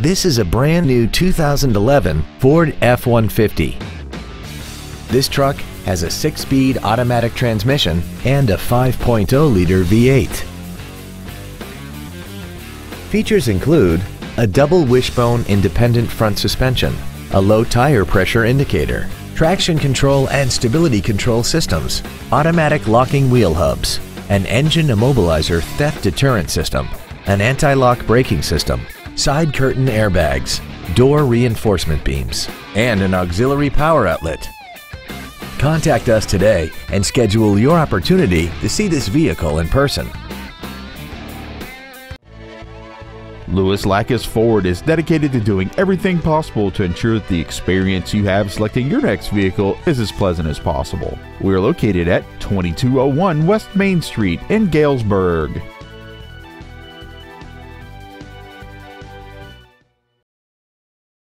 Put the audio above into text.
This is a brand new 2011 Ford F-150. This truck has a 6-speed automatic transmission and a 5.0-liter V8. Features include a double wishbone independent front suspension, a low tire pressure indicator, traction control and stability control systems, automatic locking wheel hubs, an engine immobilizer theft deterrent system, an anti-lock braking system, side curtain airbags, door reinforcement beams, and an auxiliary power outlet. Contact us today and schedule your opportunity to see this vehicle in person. Louis Lakis Ford is dedicated to doing everything possible to ensure that the experience you have selecting your next vehicle is as pleasant as possible. We are located at 2201 West Main Street in Galesburg.